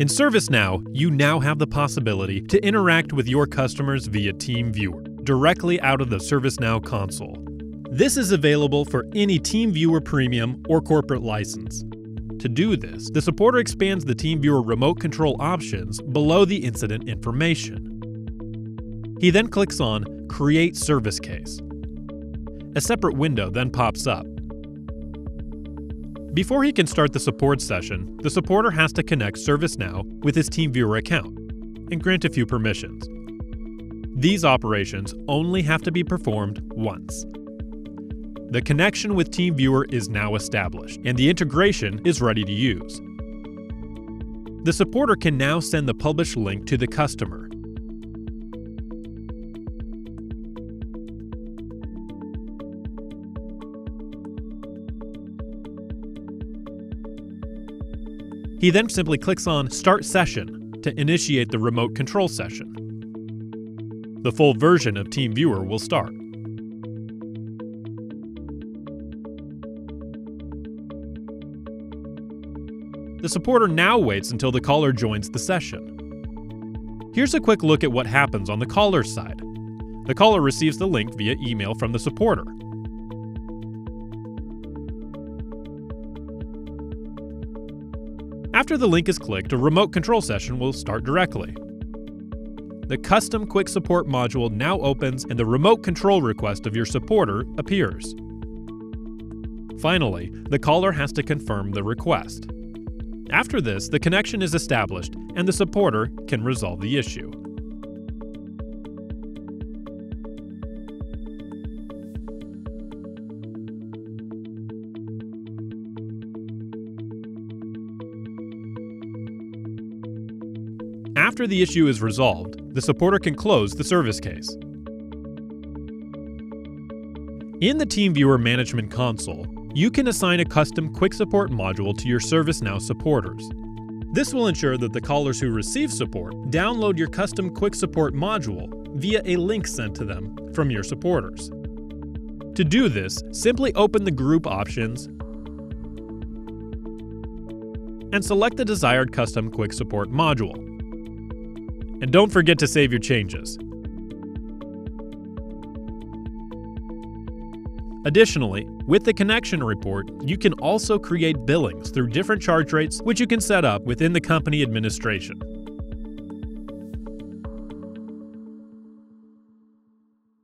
In ServiceNow, you now have the possibility to interact with your customers via TeamViewer directly out of the ServiceNow console. This is available for any TeamViewer Premium or corporate license. To do this, the supporter expands the TeamViewer remote control options below the incident information. He then clicks on Create Service Case. A separate window then pops up. Before he can start the support session, the supporter has to connect ServiceNow with his TeamViewer account and grant a few permissions. These operations only have to be performed once. The connection with TeamViewer is now established, and the integration is ready to use. The supporter can now send the published link to the customer He then simply clicks on Start Session to initiate the remote control session. The full version of TeamViewer will start. The supporter now waits until the caller joins the session. Here's a quick look at what happens on the caller's side. The caller receives the link via email from the supporter. After the link is clicked, a remote control session will start directly. The custom quick support module now opens and the remote control request of your supporter appears. Finally, the caller has to confirm the request. After this, the connection is established and the supporter can resolve the issue. After the issue is resolved, the supporter can close the service case. In the TeamViewer Management Console, you can assign a custom Quick Support module to your ServiceNow supporters. This will ensure that the callers who receive support download your custom Quick Support module via a link sent to them from your supporters. To do this, simply open the Group options and select the desired custom Quick Support module. And don't forget to save your changes. Additionally, with the connection report, you can also create billings through different charge rates which you can set up within the company administration.